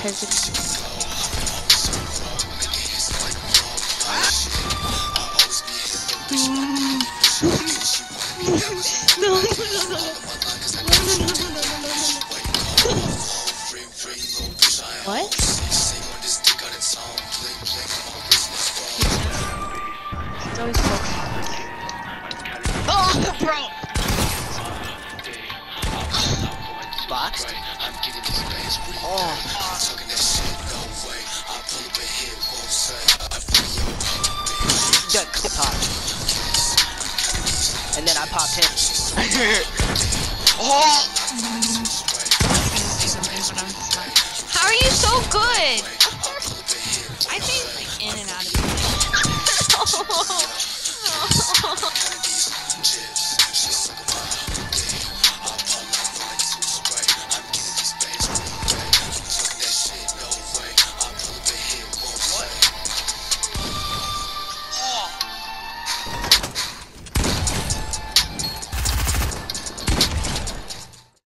Because it's what? It's always focused. Oh, bro. boxed? I'm getting these bands oh. I'm talking that shit, no way. I pull up a hit, won't say. I feel your bitch. Duck, hip. And then I popped him. oh! How are you so good? I think like in and out of